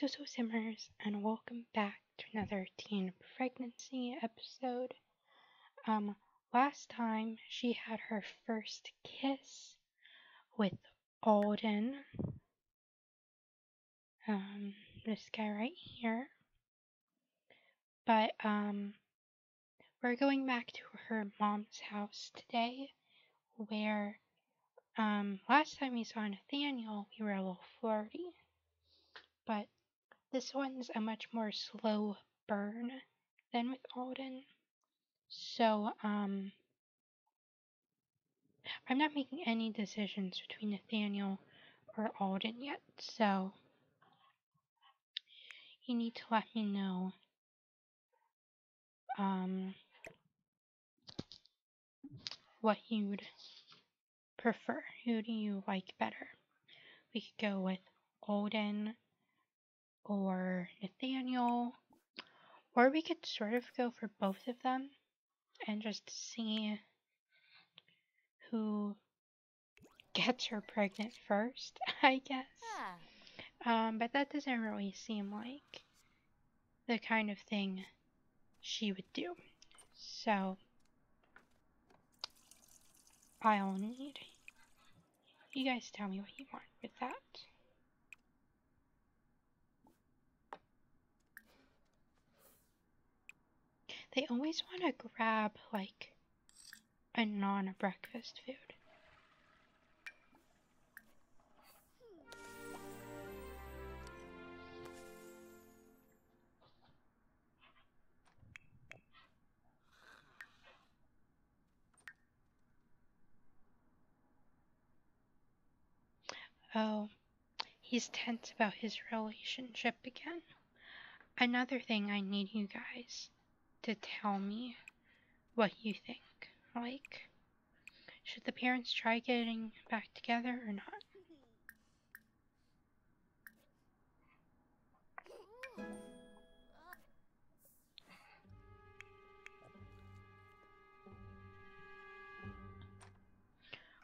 So So Simmers, and welcome back to another teen pregnancy episode. Um, last time she had her first kiss with Alden. Um, this guy right here. But, um, we're going back to her mom's house today, where, um, last time we saw Nathaniel, we were a little flirty. But this one's a much more slow burn than with Alden. So, um, I'm not making any decisions between Nathaniel or Alden yet, so you need to let me know um, what you'd prefer. Who do you like better? We could go with Alden or Nathaniel, or we could sort of go for both of them and just see who gets her pregnant first, I guess. Um, but that doesn't really seem like the kind of thing she would do. So, I'll need you guys tell me what you want with that. They always want to grab like a non breakfast food. Oh, he's tense about his relationship again. Another thing I need you guys to tell me what you think. Like, should the parents try getting back together or not?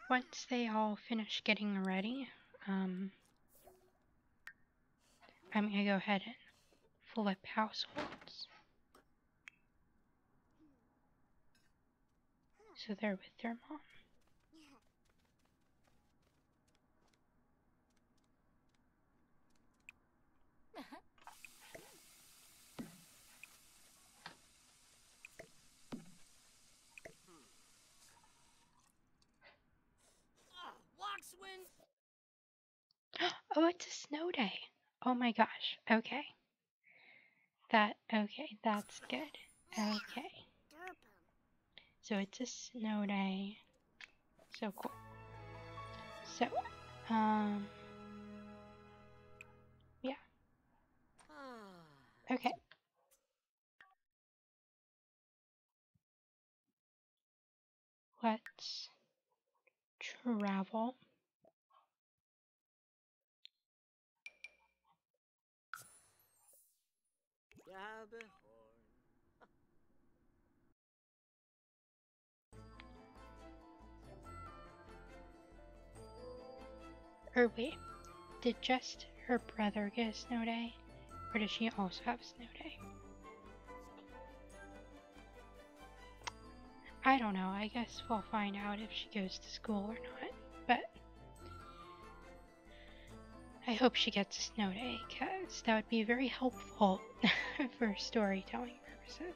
Once they all finish getting ready, um, I'm gonna go ahead and flip households. So they're with their mom. Oh, it's a snow day. Oh my gosh. Okay. That, okay, that's good. Okay. So it's a snow day. So cool. So, um, yeah. Okay. Let's travel. Or wait, did just her brother get a snow day? Or does she also have a snow day? I don't know. I guess we'll find out if she goes to school or not. But I hope she gets a snow day because that would be very helpful for storytelling purposes.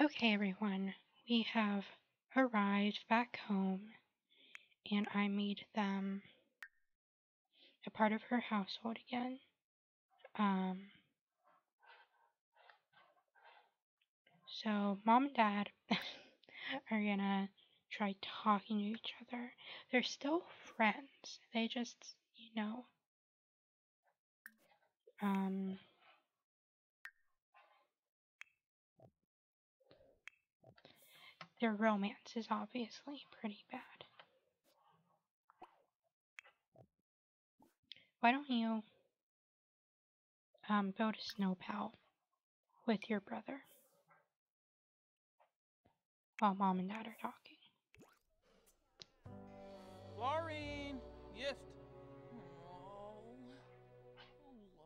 Okay, everyone, we have arrived back home and I made them a part of her household again. Um, so, mom and dad are gonna try talking to each other. They're still friends, they just, you know, um, their romance is obviously pretty bad. why don't you um, a to Snow Pal with your brother while mom and dad are talking? Laureen! Yes.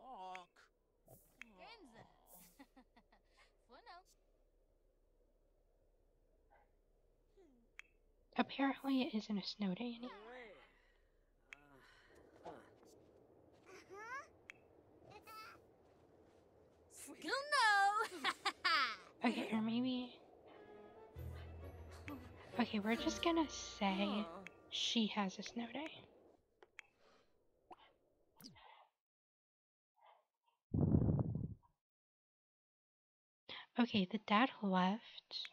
Oh, Apparently it isn't a snow day anymore. Still no. Okay, or maybe. Okay, we're just gonna say she has a snow day. Okay, the dad left.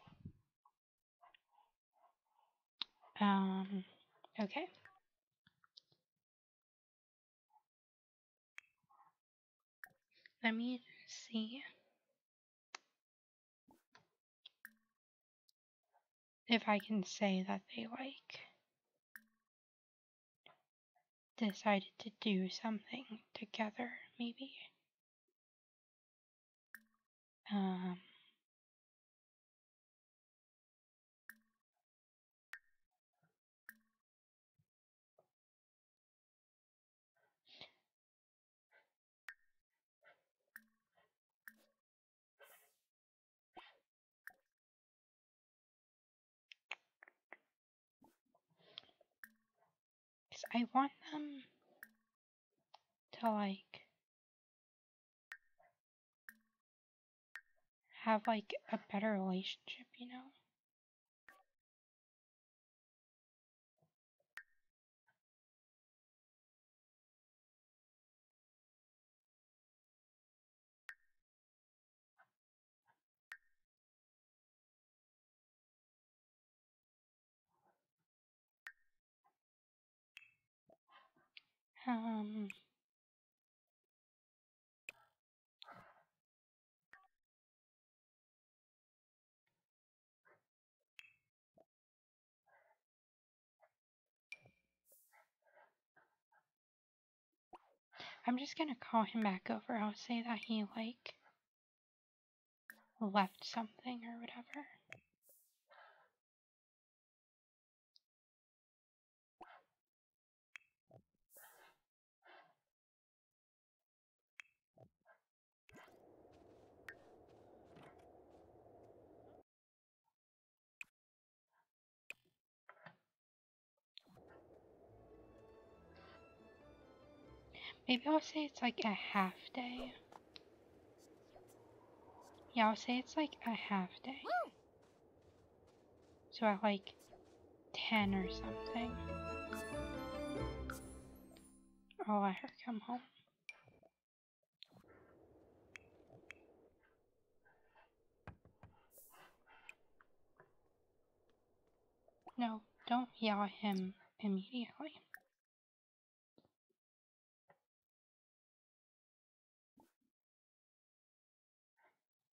Um, okay. Let me see if I can say that they like decided to do something together, maybe. Um, I want them to like have like a better relationship, you know? Um, I'm just gonna call him back over. I'll say that he like left something or whatever. Maybe I'll say it's like a half day. Yeah, I'll say it's like a half day. So at like 10 or something. Oh, I'll let her come home. No, don't yell at him immediately.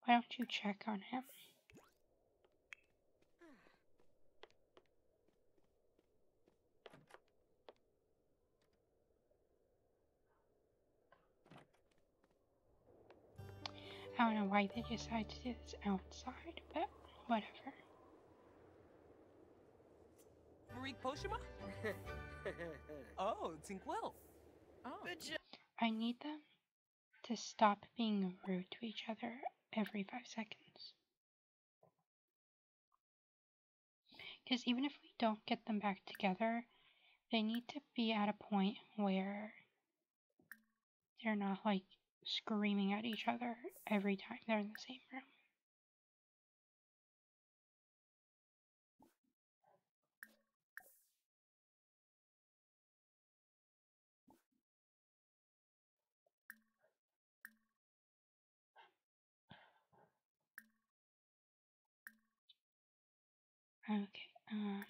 Why don't you check on him? I don't know why they decided to do this outside, but whatever. Marie Poshima? oh, Tinkwell. Oh. I need them to stop being rude to each other every five seconds. Because even if we don't get them back together, they need to be at a point where they're not like screaming at each other every time they're in the same room. Okay, um.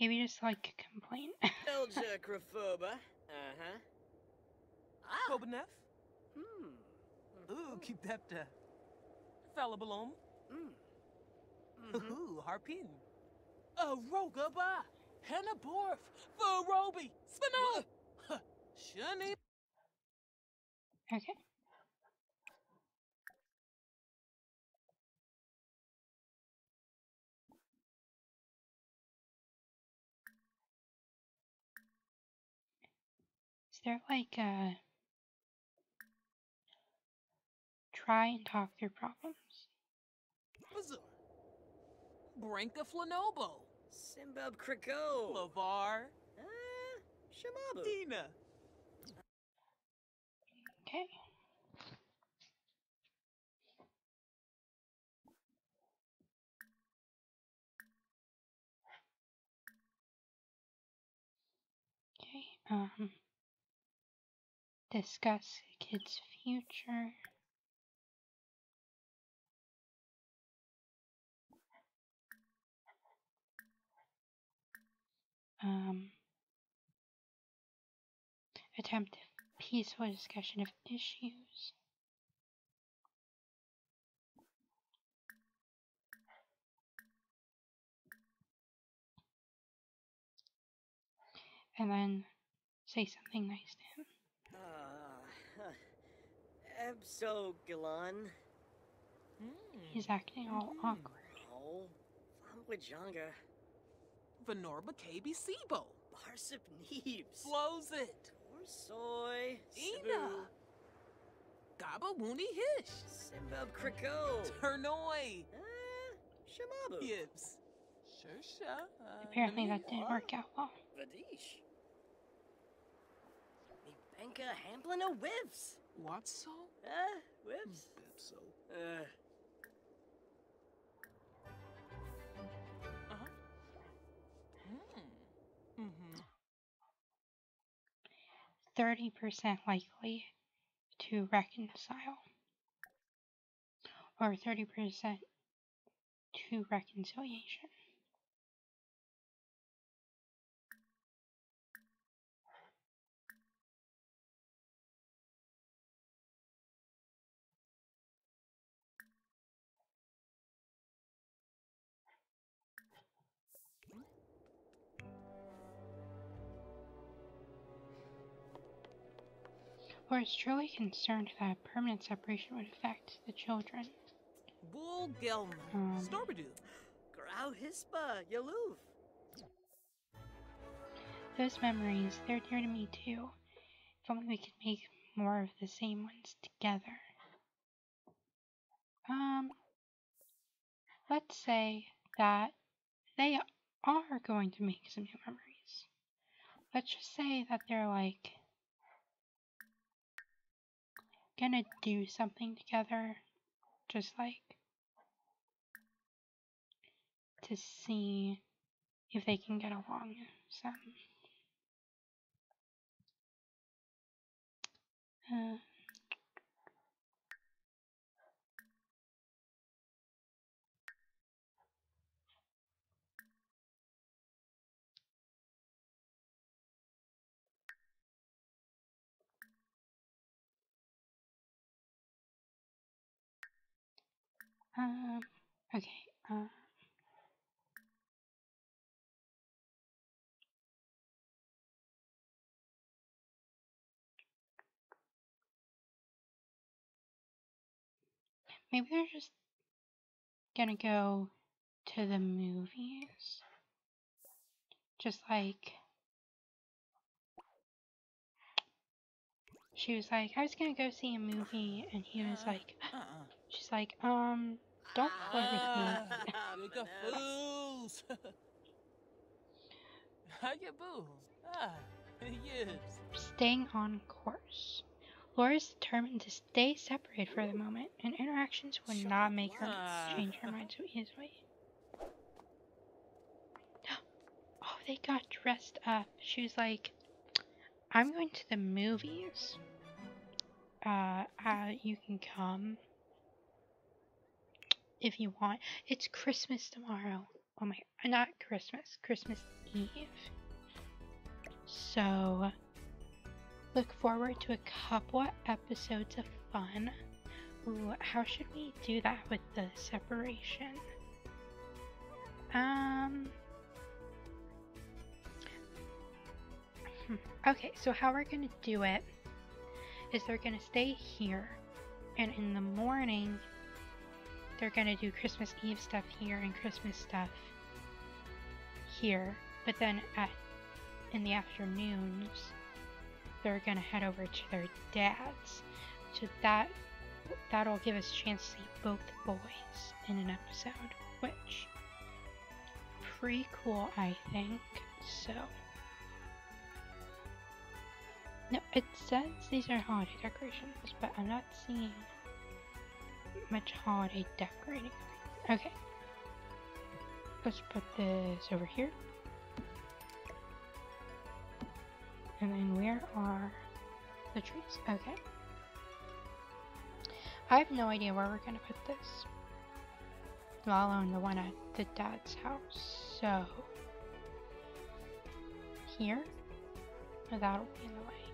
Maybe just like complain. Elja Craphoba. Uh-huh. Ah. Kobanef? Hmm. Ooh, keep that, uh, fella belong. Mm. Mhm. Ooh, harpin. Uh, Rogaba. Henna Borf. Verobi. Spino. Shani. okay. There like a try and talk through problems? Branka Flanobo. Simbab Kriko. Lavar. Ah, Shamabu. Dina. Okay. Okay, um, discuss kid's future. Um, attempt peaceful discussion of issues. And then say something nice Ebso Galan. Hmm. He's acting all Hmm. awkward. Oh, Famwajanga. Venorba KB Sibo. Barsip Neebs. Flows it. Torsoy. Ina. Gaba Woony Hish. Simbab Kriko. Turnoi. Ah, Shamabu. Yibs. Shursha. Apparently that didn't work out well. Vadish. Benka Hamblin o Whips. What's so? Ah, Whips. So. Uh, Uh huh. Hmm. Mm-hmm. 30% likely to reconcile. Or 30% to reconciliation. Or is truly concerned that a permanent separation would affect the children. Bull Gelman. Um. Grau Hispa Yaluv. Those memories, they're dear to me too. If only we could make more of the same ones together. Um, let's say that they are going to make some new memories. Let's just say that they're like gonna do something together, just like to see if they can get along some. Uh, um, okay, uh, maybe they're just gonna go to the movies. Just like she was like, I was gonna go see a movie, and he was like, Uh-uh. She's like, um, don't flirt with me. Ah, Ah, you got fools. How you boo? Ah, yibs. Staying on course. Laura is determined to stay separate for the moment, and interactions would Shut not make her Laura. change her mind so easily. Oh, they got dressed up. She was like, I'm going to the movies. Uh, uh, you can come if you want. It's Christmas tomorrow. Oh my, not Christmas, Christmas Eve. So, look forward to a couple episodes of fun. Ooh, how should we do that with the separation? Um. hmm, Okay, so how we're gonna do it is they're gonna stay here, and in the morning, they're gonna do Christmas Eve stuff here and Christmas stuff here. But then at in the afternoons, they're gonna head over to their dad's. So that that'll give us a chance to see both boys in an episode, which pretty cool, I think. So. No, it says these are holiday decorations, but I'm not seeing much holiday decorating. Okay. Let's put this over here. And then where are the trees? Okay. I have no idea where we're gonna put this. Let alone the one at the dad's house. So here? That'll be in the way.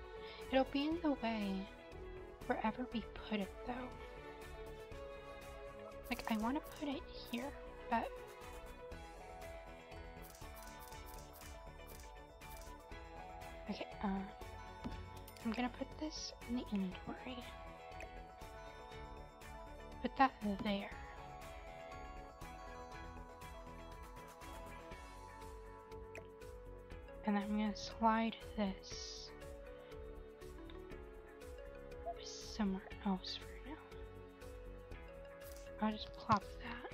It'll be in the way wherever we put it though. Like I wanna put it here, but Okay, uh, I'm gonna put this in the inventory. Put that there. And I'm gonna slide this somewhere else. I'll just plop that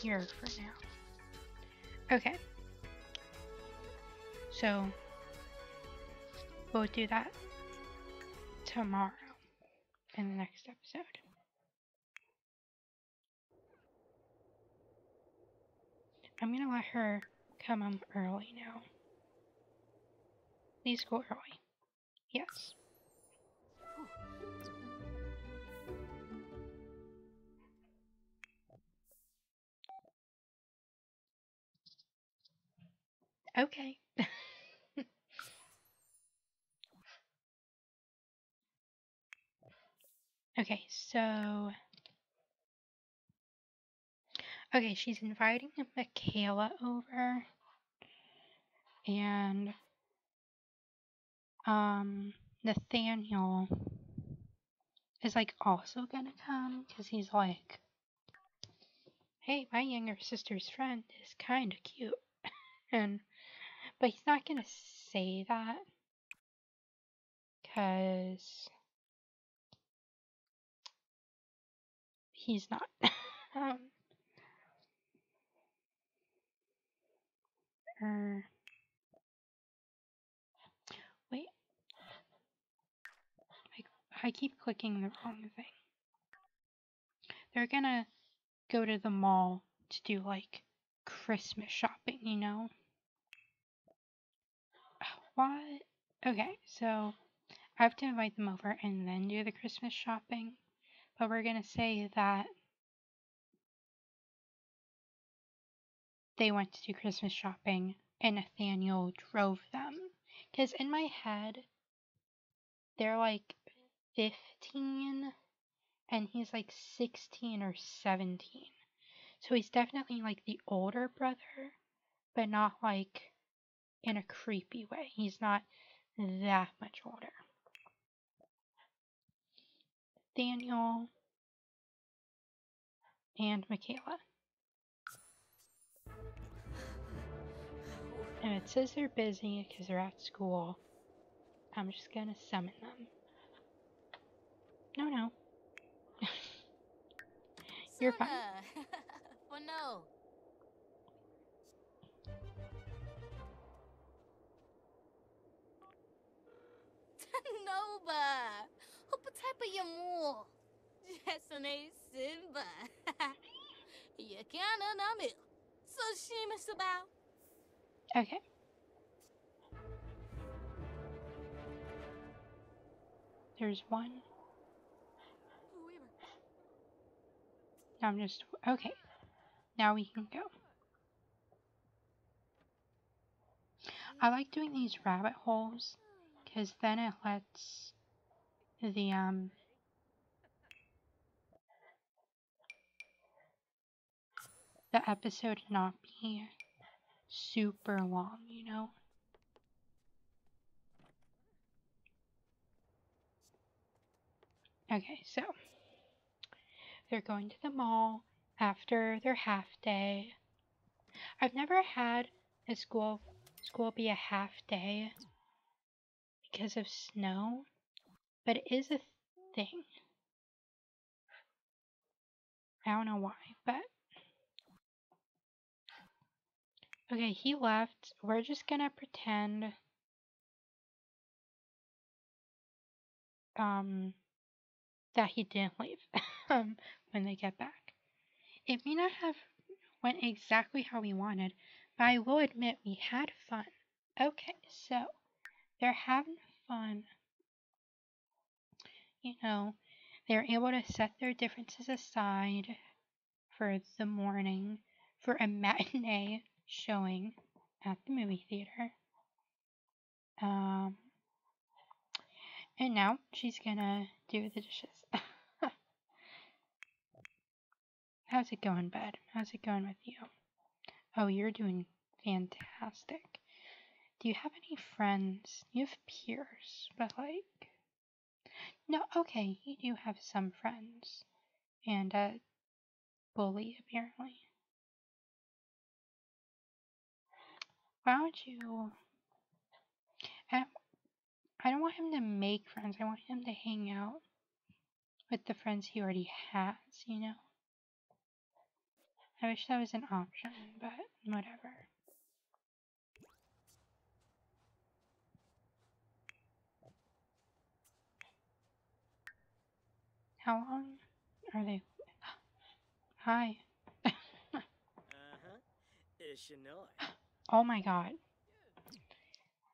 here for now. Okay. So we'll do that tomorrow in the next episode. I'm gonna let her come home early now. Please go early. Yes. Okay. okay, so. Okay, she's inviting Micaela over. And. Um. Nathaniel is like also gonna come because he's like, hey, my younger sister's friend is kind of cute. And but he's not gonna say that because he's not. um, er, wait, I, I keep clicking the wrong thing. They're gonna go to the mall to do like Christmas shopping, you know? What? Okay, so I have to invite them over and then do the Christmas shopping. But we're going to say that they went to do Christmas shopping and Nathaniel drove them. Because in my head, they're like 15 and he's like 16 or 17. So he's definitely like the older brother, but not like in a creepy way. He's not that much older. Daniel and Micaela. And it says they're busy because they're at school. I'm just gonna summon them. No, no. You're fine. For no. no ba. Hupatapa ya mo. Jasone simba. Ya kana nami. So shimas about. Okay. There's one. Now I'm just okay. Now we can go. I like doing these rabbit holes because then it lets the um the episode not be super long, you know? Okay, so they're going to the mall after their half day. I've never had a school school be a half day because of snow, but it is a thing. I don't know why, but Okay, he left. We're just gonna pretend um that he didn't leave um when they get back. It may not have went exactly how we wanted, but I will admit we had fun. Okay, so they're having fun. You know, they're able to set their differences aside for the morning for a matinee showing at the movie theater. Um, and now she's gonna do the dishes. How's it going, bud? How's it going with you? Oh, you're doing fantastic. Do you have any friends? You have peers, but like. No, okay, you do have some friends. And a bully, apparently. Why don't you. Um, I don't, want him to make friends, I want him to hang out with the friends he already has, you know? I wish that was an option, but whatever. How long are they? Hi. Uh huh. It's Ishinoy. Oh my god.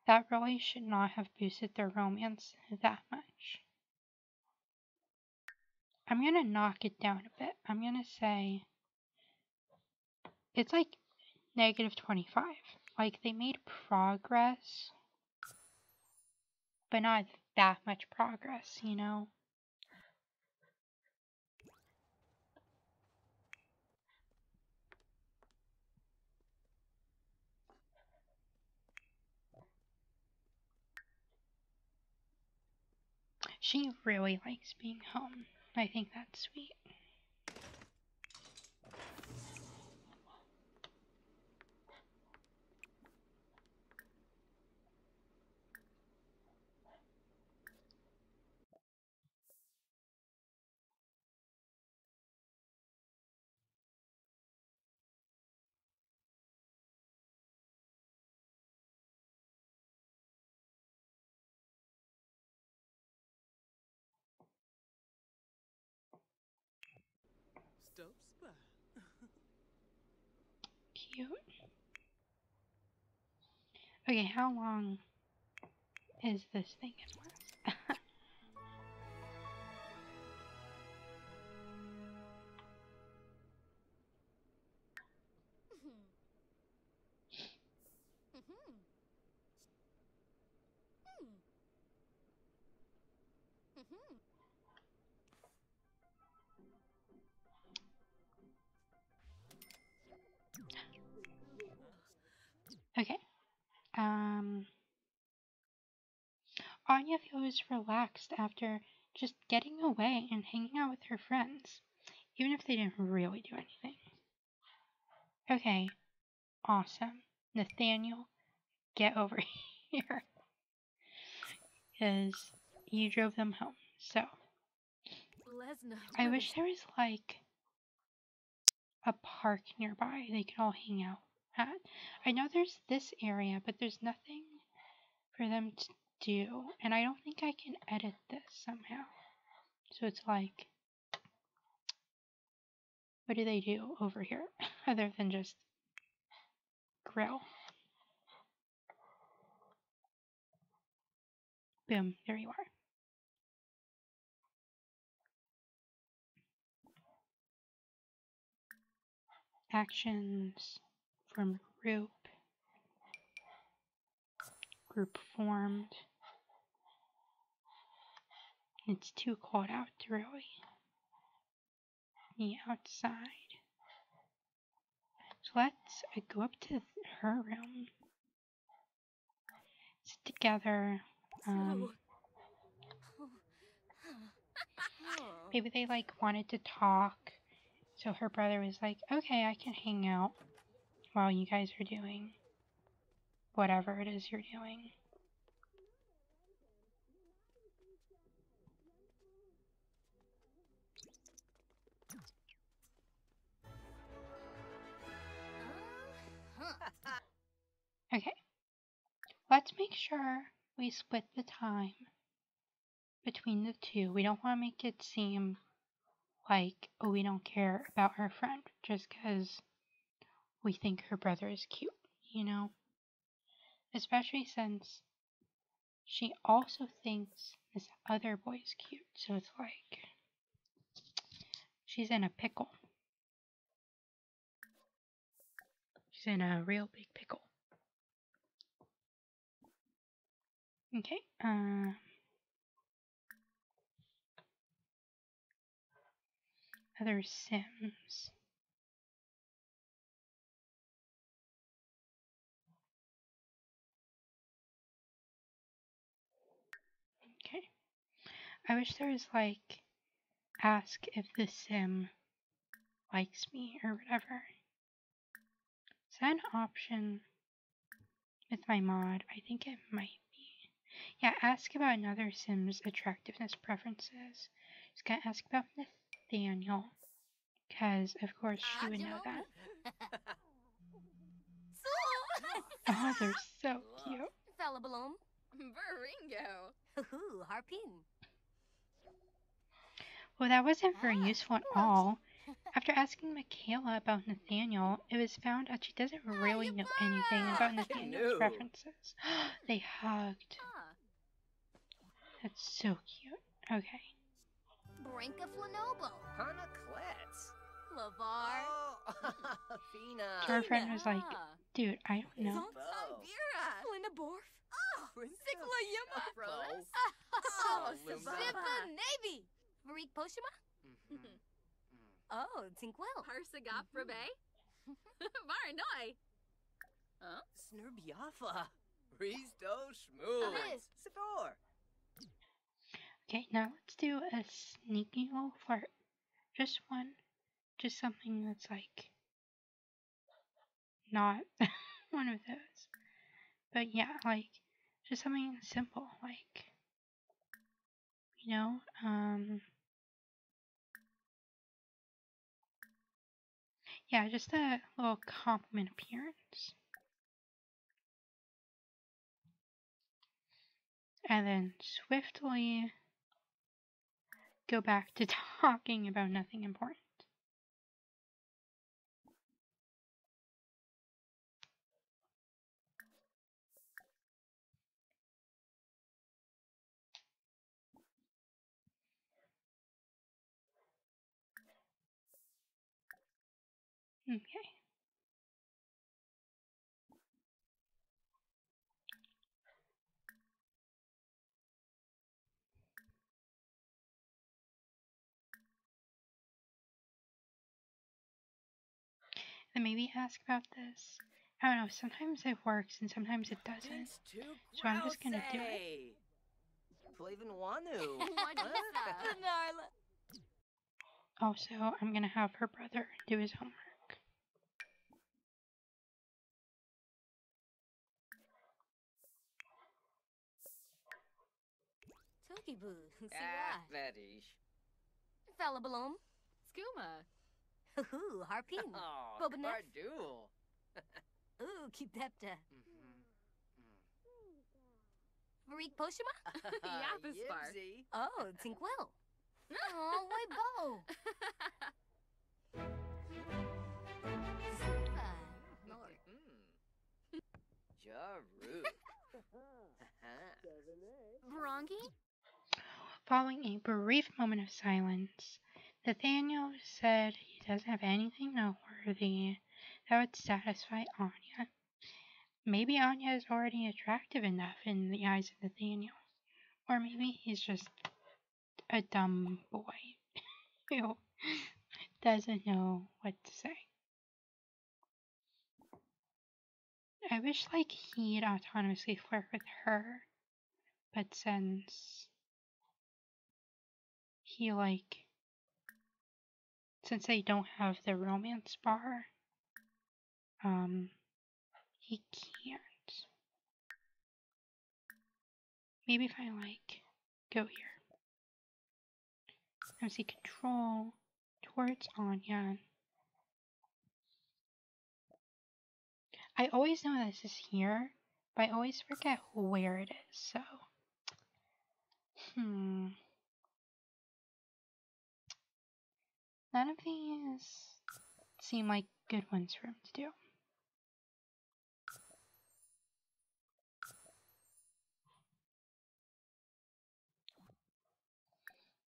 That really should not have boosted their romance that much. I'm gonna knock it down a bit. I'm gonna say it's like negative 25. Like they made progress, but not that much progress, you know? She really likes being home. I think that's sweet. Cute. Okay, how long is this thing gonna last? okay. Anya feels relaxed after just getting away and hanging out with her friends, even if they didn't really do anything. Okay, awesome. Nathaniel, get over here. Because you drove them home. So. I wish there was like a park nearby they could all hang out at. I know there's this area, but there's nothing for them to do. And I don't think I can edit this somehow. So it's like, what do they do over here other than just grill? Boom, there you are. Actions from group. Group formed. It's too cold out to really be outside. So let's uh, go up to her room. Sit together. Um, maybe they like wanted to talk. So her brother was like, okay, I can hang out while you guys are doing whatever it is you're doing. Let's make sure we split the time between the two. We don't want to make it seem like, oh, we don't care about our friend just because we think her brother is cute, you know? Especially since she also thinks this other boy is cute, so it's like she's in a pickle. She's in a real big pickle. Okay, uh, other Sims. Okay. I wish there was like ask if the sim likes me or whatever. Is that an option with my mod? I think it might. Yeah, ask about another sim's attractiveness preferences. Just gonna ask about Nathaniel. Because, of course, she would know that. Oh, they're so cute. Falabalom. Baringo. Hoo harpin. Well, that wasn't very Ah, useful at all. After asking Micaela about Nathaniel, it was found that she doesn't really know anything about. Nathaniel's preferences. they hugged. That's so cute. Okay. Brinka flanobo. Hana Klets. Lavar. Oh, Fina. So our friend was like, dude, I don't know. Bo. Linda Borf. Sigla Yama. Bo. Oh, Sipa Navy. Varik Poshima. Mhm. Oh, Tinkwell. Harsagap Rabe. Varanoi. Snurbiafa. Risto Schmoo. Yes. Okay, now let's do a sneaky little flirt. Just one. Just something that's like not one of those. But yeah, like just something simple, like you know, um Yeah, just a little compliment appearance. And then swiftly go back to talking about nothing important. Okay. Then maybe ask about this. I don't know, sometimes it works and sometimes it doesn't. So I'm just gonna do it. Flavin Wanu. Narla. Also, I'm gonna have her brother do his homework. Tookie boo. Ah, Siwa. Vedish. Falabalom. Skooma. Hoo harpin. Oh, Bobanef. Cardul. Ooh, Kidepta. Varik mm-hmm. mm. Poshima. Yapaspar. Yipsy. Oh, Tinkwell. Oh, way bow. Sipa. Nor. Mhm. Jaru. Barangi. Following a brief moment of silence, Nathaniel said he doesn't have anything noteworthy that would satisfy Anya. Maybe Anya is already attractive enough in the eyes of Nathaniel. Or maybe he's just a dumb boy who doesn't know what to say. I wish like he'd autonomously flirt with her, but since he like since they don't have the romance bar, um, he can't. Maybe if I like go here. see control towards Anya. I always know this is here, but I always forget where it is, so. Hmm. None of these seem like good ones for him to do.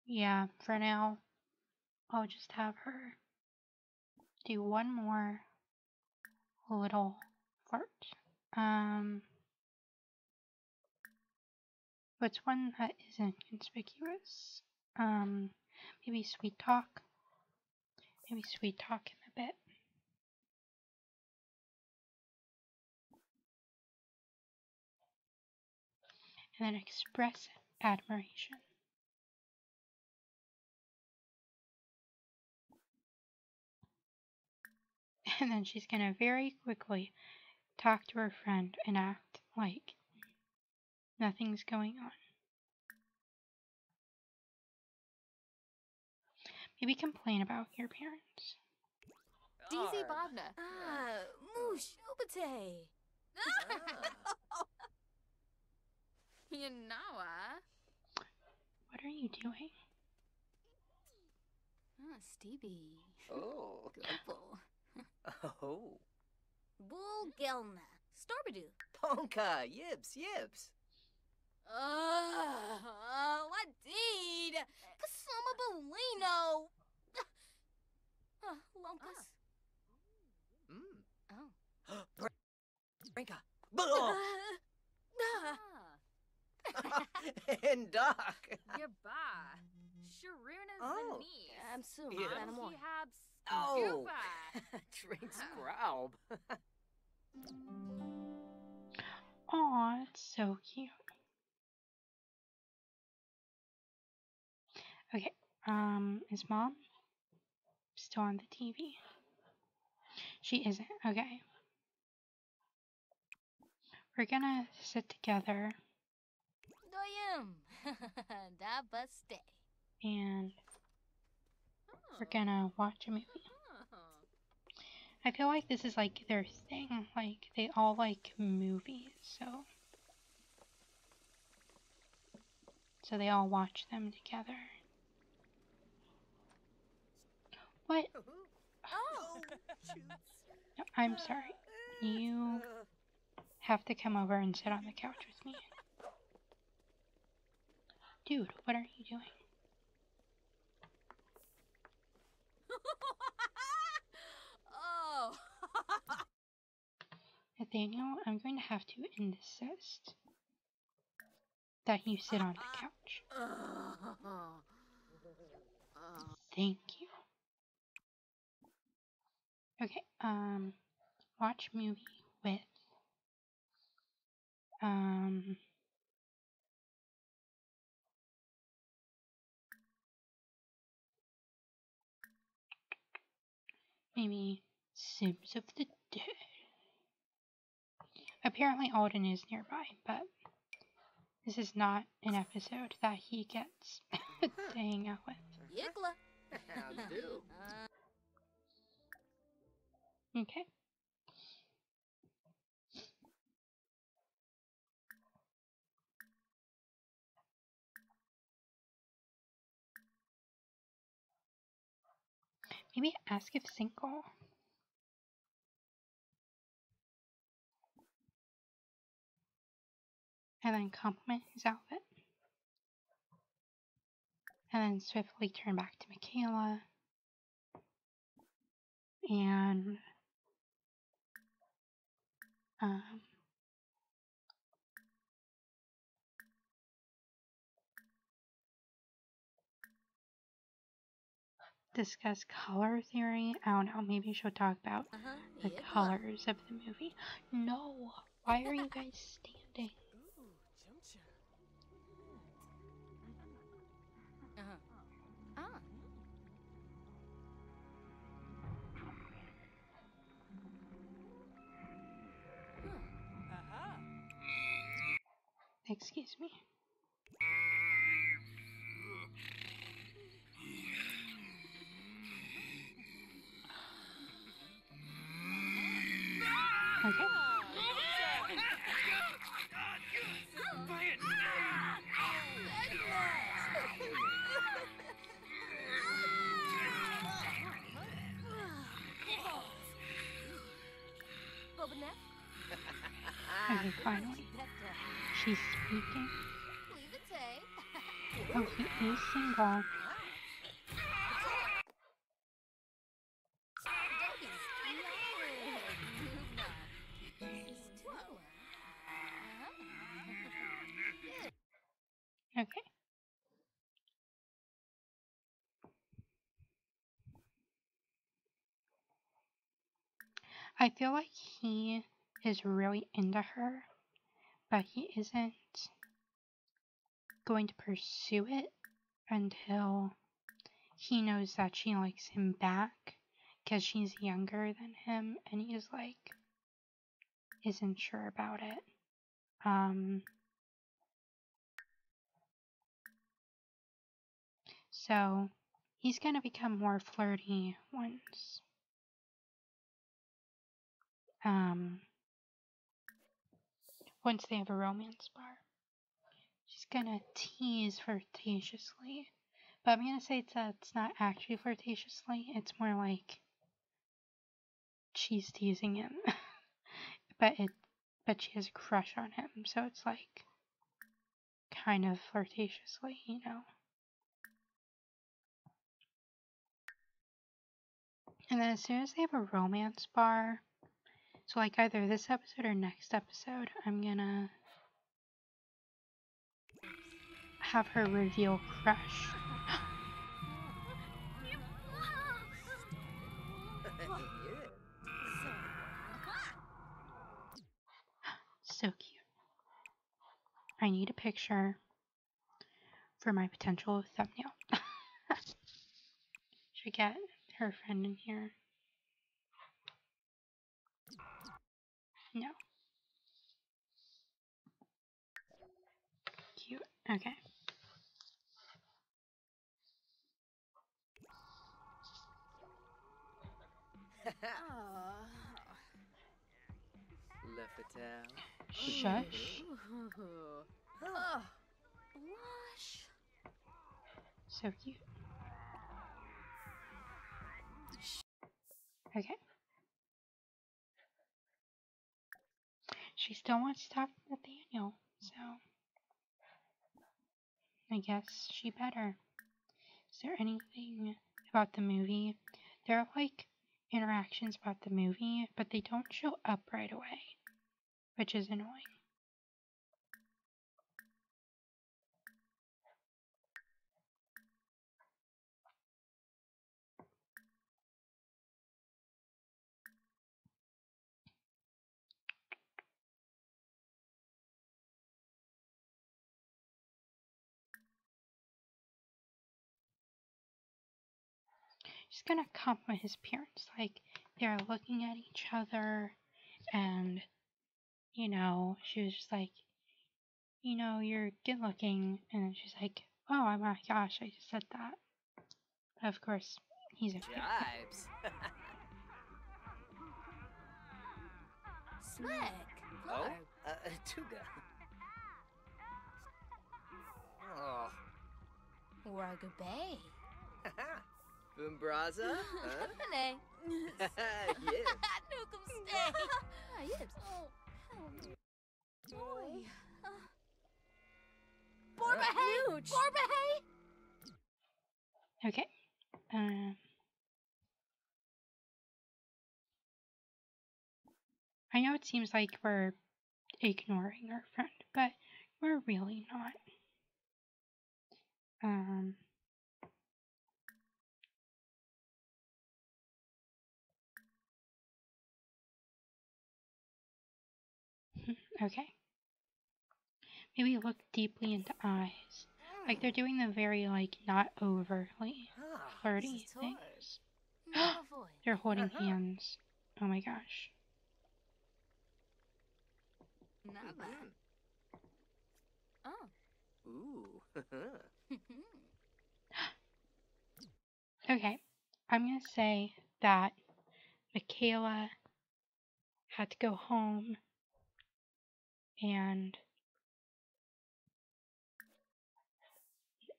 Yeah, for now, I'll just have her do one more little fart. Um, what's one that isn't conspicuous? Um, maybe sweet talk. Maybe sweet talk him a bit. And then express admiration. And then she's gonna very quickly talk to her friend and act like nothing's going on. Maybe complain about your parents. DZ Arg. Bobna. Ah, moosh, ubate. You know, uh. What are you doing? Ah, Stevie. Oh. Gulpel. Oh. Bull Gelna. Storbadoo. Tonka. Yips. Yips. Uh, Ladid. Kasama Bolino. Uh, Lunkus. Mm. Oh. Brinka. Blah. Ah, and Doc. Yaba. Sharuna's Oh. the niece. I'm soon. Yeah. Anamore. Habs. Oh. Scuba. Drink Scraub. Aw, it's so cute. Okay, um, is mom still on the TV? She isn't. Okay. We're gonna sit together Doyum. Da buste. and we're gonna watch a movie. I feel like this is like their thing. Like they all like movies, so so they all watch them together. What? Oh. No, I'm sorry. You have to come over and sit on the couch with me. Dude, what are you doing? oh. Nathaniel, I'm going to have to insist that you sit on the couch. Thank you. Okay, um, watch movie with, um, maybe Sims of the Dead. Apparently Alden is nearby, but this is not an episode that he gets to hang out with. Okay. Maybe ask if single. And then compliment his outfit. And then swiftly turn back to Micaela. And um, discuss color theory. I don't know. Maybe she'll talk about Uh-huh. the Yigla. colors of the movie. No. Why are you guys standing? Excuse me. Is single. Okay. I feel like he is really into her, but he isn't going to pursue it until he knows that she likes him back because she's younger than him and he's like isn't sure about it. Um so he's going to become more flirty once um once they have a romance bar. Gonna tease flirtatiously. But I'm gonna say uh, it's not actually flirtatiously, it's more like she's teasing him. but it but she has a crush on him, so it's like kind of flirtatiously, you know. And then as soon as they have a romance bar, so like either this episode or next episode, I'm gonna have her reveal crush. So cute. I need a picture for my potential thumbnail. Should I get her friend in here. No. Cute. Okay. Left. Shush. Oh, blush. So cute. Okay. She still wants to talk to Nathaniel, so I guess she better. Is there anything about the movie? There are like interactions about the movie, but they don't show up right away, which is annoying. She's gonna compliment his parents. Like they're looking at each other, and you know, she was just like, you know, you're good looking, and she's like, oh my gosh, I just said that. Of course, he's a fan. Jibes. Smack. oh, uh, Tuga. Oh, Warga Bay. Boombraza? Huh? Hane. yeah. Nukum stay. Ah, yes. Oh, boy. Borbahay! huge. Borbahay! Okay. Um, I know it seems like we're ignoring our friend, but we're really not. Um, okay. Maybe look deeply into eyes. Like they're doing the very like not overtly Ah, flirty this things. They're holding Uh-huh. hands. Oh my gosh. Naba. Oh. Ooh. Okay. I'm gonna say that Micaela had to go home and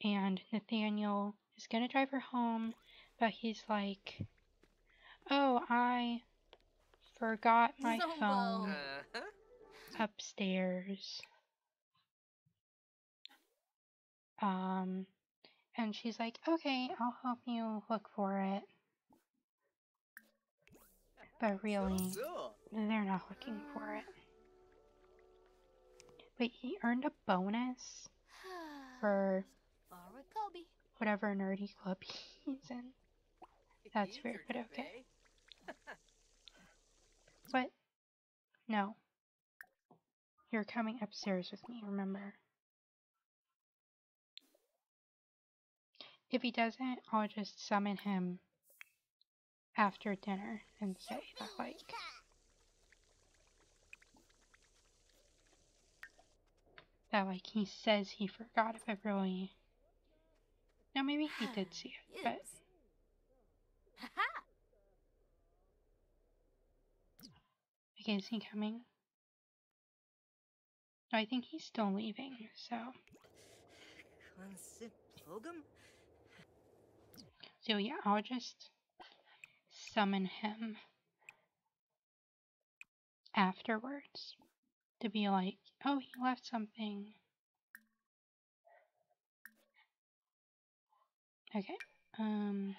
and Nathaniel is gonna drive her home, but he's like, Oh, I forgot my phone. upstairs. Um, and she's like, okay, I'll help you look for it. But really, they're not looking for it. But he earned a bonus for whatever nerdy club he's in. That's weird, but okay. What? No. You're coming upstairs with me, remember? If he doesn't, I'll just summon him after dinner and say that, like, that, like, he says he forgot if it really. No, maybe he did see it, but okay, is he coming? No, I think he's still leaving, so. So yeah, I'll just summon him afterwards to be like, oh, he left something. Okay. Um.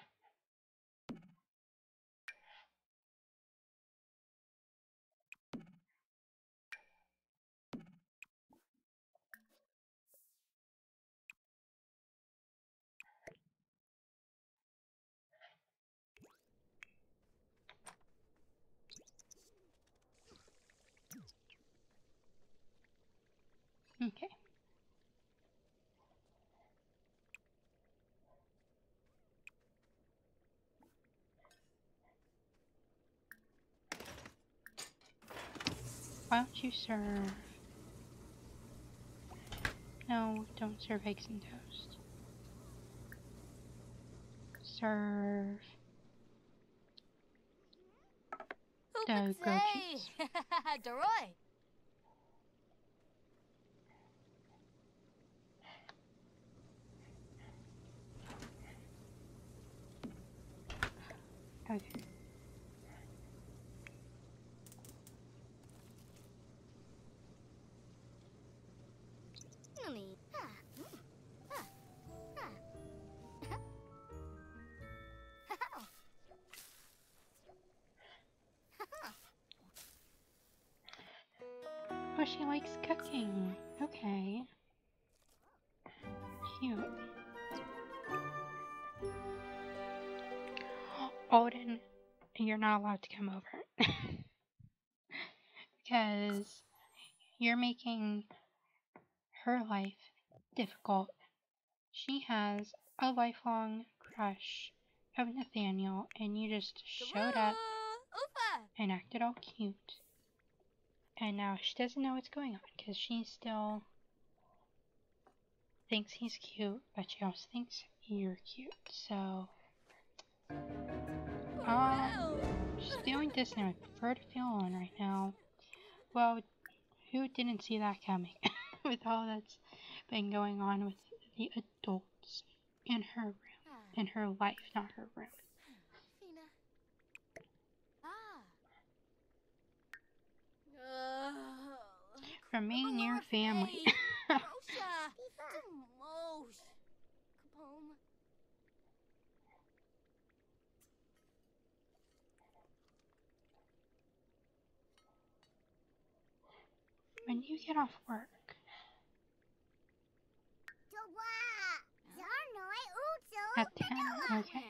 Okay. Why don't you serve? No, don't serve eggs and toast. Serve. Who The could grilled say? cheese. Deroy. Okay. Nani? You're not allowed to come over. because you're making her life difficult. She has a lifelong crush of Nathaniel, and you just showed up and acted all cute. And now she doesn't know what's going on because she still thinks he's cute, but she also thinks you're cute. So, um, Well. she's feeling distant. I prefer to feel alone right now. Well, who didn't see that coming with all that's been going on with the adults in her room, in her life, not her room? Fina. Ah. Oh. Remain near family. When you get off work, at 10, okay.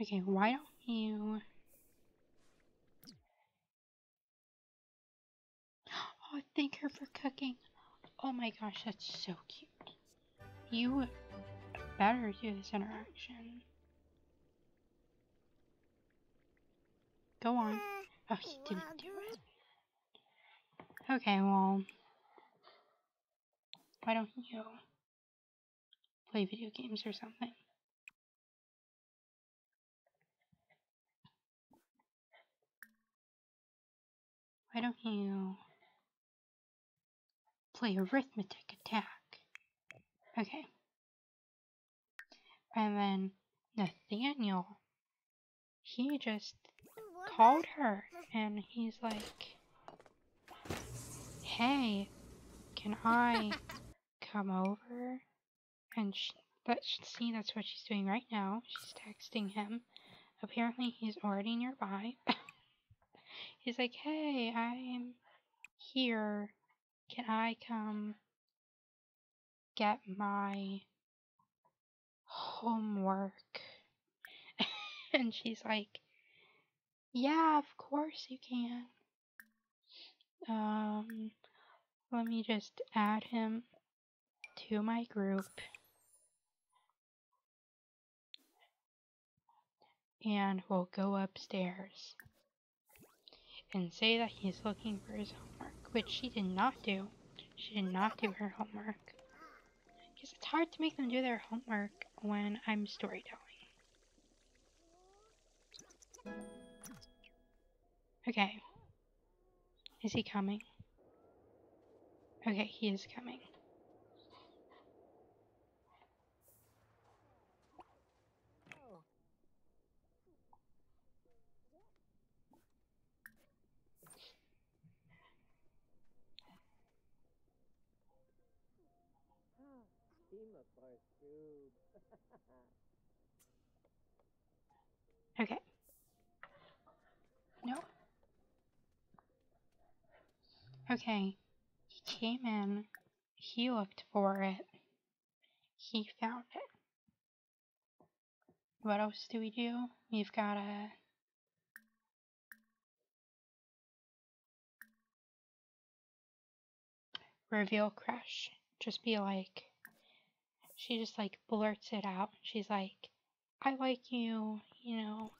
Okay, why don't you... Oh, thank her for cooking. Oh my gosh, that's so cute. You better do this interaction. Go on. Oh, he didn't do it. Okay, well... Why don't you play video games or something? Why don't you play arithmetic attack? Okay. And then Nathaniel, he just called her and he's like, Hey, can I come over? And sh let's see, that's what she's doing right now. She's texting him. Apparently, he's already nearby. he's like, Hey, I'm here. Can I come get my homework? and she's like, Yeah, of course you can. Um, let me just add him to my group. And we'll go upstairs and say that he's looking for his homework, which she did not do. She did not do her homework. Because it's hard to make them do their homework when I'm storytelling. Okay. Is he coming? Okay, he is coming. Okay. No. Okay. He came in. He looked for it. He found it. What else do we do? We've got a... reveal crush. Just be like, she just like blurts it out. She's like, I like you, you know.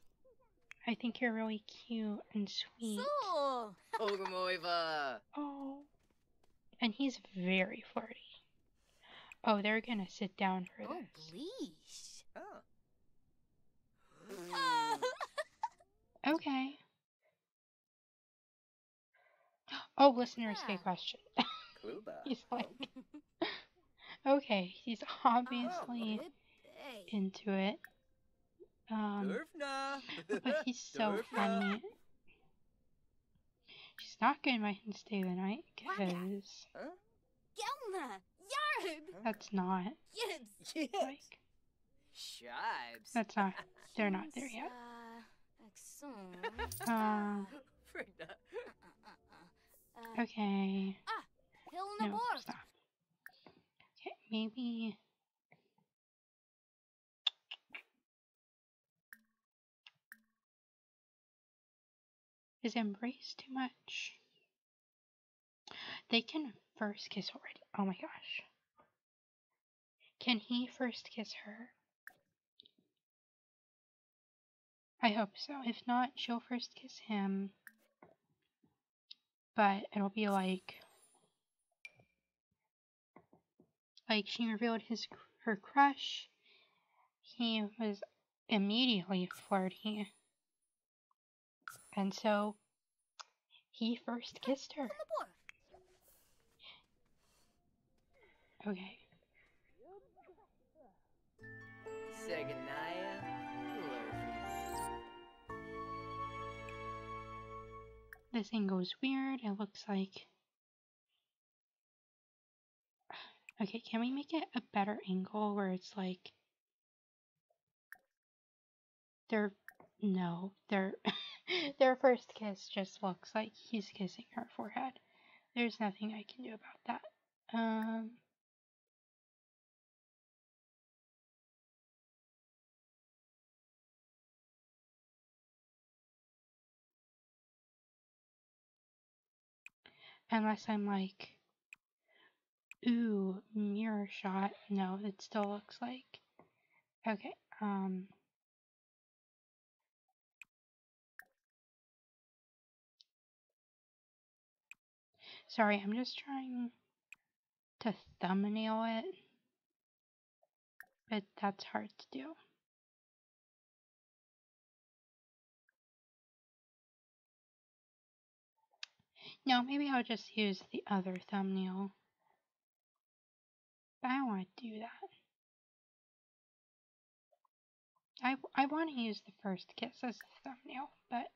I think you're really cute and sweet. So, Ogamoiva. Oh. And he's very flirty. Oh, they're gonna sit down for oh, this. please. Oh. Ah. Okay. Oh, listeners, Yeah. good question. Kluba. he's like, okay, he's obviously Good into it. Um, Durfna. but he's so funny. She's not gonna invite him to stay the night because Gelna. Yarb. that's not Yibs. Like Shibes. that's not. They're not there yet. Uh, Axon. Frigda. Uh, Okay. Hilna No, stop. Okay, maybe. Is embrace too much? They can first kiss already. Oh my gosh. Can he first kiss her? I hope so. If not, she'll first kiss him. But it'll be like like she revealed his her crush. He was immediately flirty. And so he first kissed her. Okay. Seganaya. Lurfy. This angle's weird. It looks like Okay, can we make it a better angle where it's like their no, their their first kiss just looks like he's kissing her forehead. There's nothing I can do about that. Um Unless I'm like Ooh, mirror shot. No, it still looks like. Okay, um. Sorry, I'm just trying to thumbnail it. But that's hard to do. No, maybe I'll just use the other thumbnail. But I don't want to do that. I, I want to use the first kiss as a thumbnail, but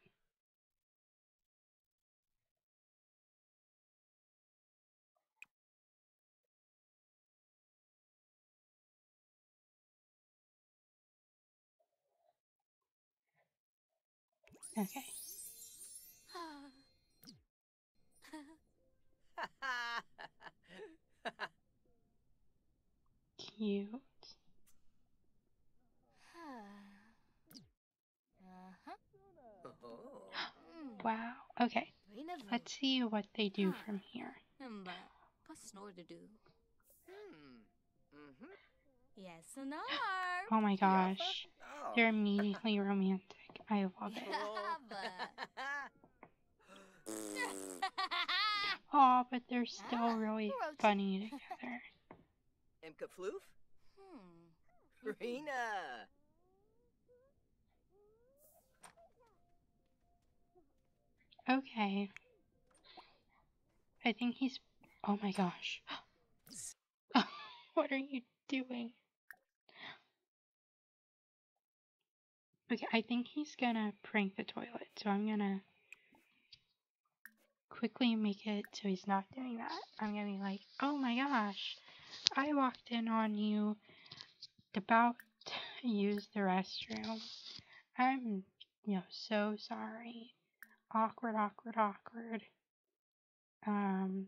okay. Cute. uh-huh. Wow. Okay. Let's see what they do from here. Hamba. Pasnordu. Yes. Oh my gosh. They're immediately romantic. I love it. Oh, but they're still Ah, really funny together. Imka Floof? Hmm. Rena! Okay. I think he's. Oh my gosh. what are you doing? Okay, I think he's gonna prank the toilet, so I'm gonna quickly make it so he's not doing that. I'm gonna be like, oh my gosh, I walked in on you about to use the restroom. I'm, you know, so sorry. Awkward, awkward, awkward. Um,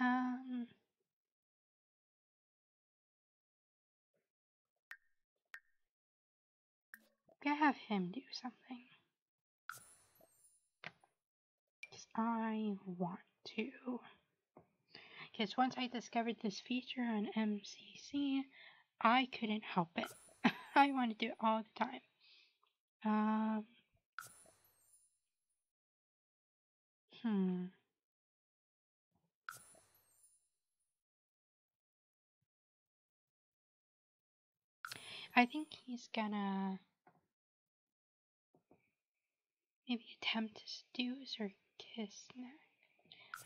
um, gonna have him do something. 'Cause I want to. Because once I discovered this feature on MCC, I couldn't help it. I want to do it all the time. Um. Hmm. I think he's gonna maybe attempt to seduce or kiss next.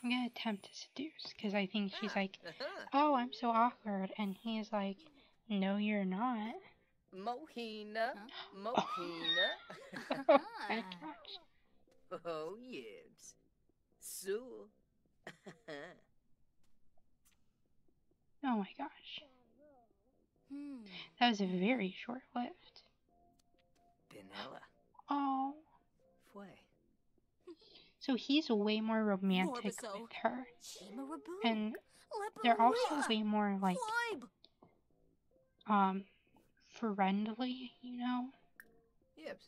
I'm gonna attempt to seduce because I think she's like, uh-huh. oh, I'm so awkward. And he's like, no, you're not. Mohina. Huh? Mohina. oh my gosh. oh, yes. Sue. Oh my gosh. Hmm. That was a very short lived. Benella. Oh. Fue. So he's way more romantic with her. And they're also Leparuia. way more like um friendly, you know? Yips.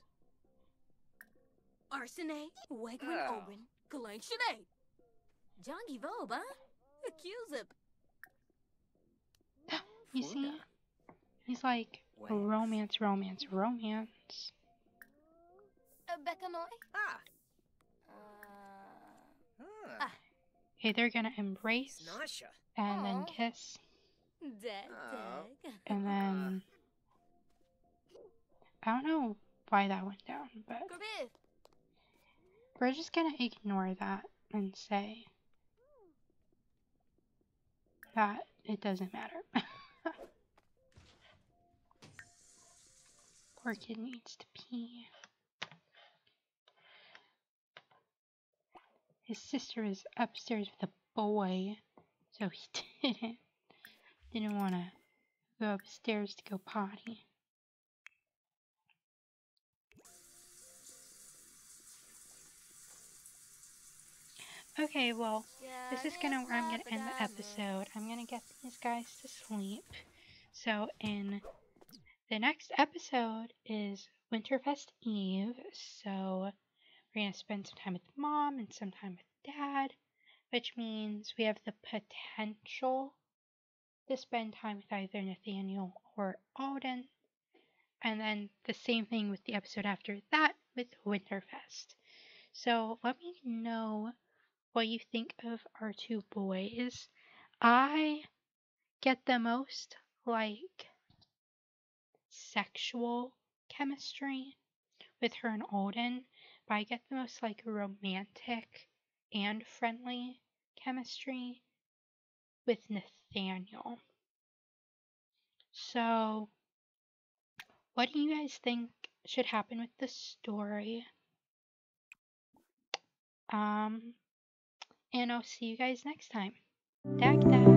Arsene. Wegman Oh. Owen. Galang Shanae. Jongi Voba. Accuse You see? He's like romance, romance, romance, romance. Bekanoi. Ah. Uh. Huh. Okay, they're gonna embrace Snasha. and then kiss Dag, Oh. and then I don't know why that went down, but we're just gonna ignore that and say that it doesn't matter. Poor kid needs to pee. His sister was upstairs with a boy, so he didn't didn't want to go upstairs to go potty. Okay, well, this is gonna where I'm gonna end the episode. I'm gonna get these guys to sleep. So in the next episode is Winterfest Eve. So we're gonna spend some time with mom and some time with dad, which means we have the potential to spend time with either Nathaniel or Alden. And then the same thing with the episode after that with Winterfest. So let me know what you think of our two boys. I get the most like sexual chemistry with her and Alden, I get the most like romantic and friendly chemistry with Nathaniel. So, what do you guys think should happen with the story? Um, and I'll see you guys next time. Dag dag.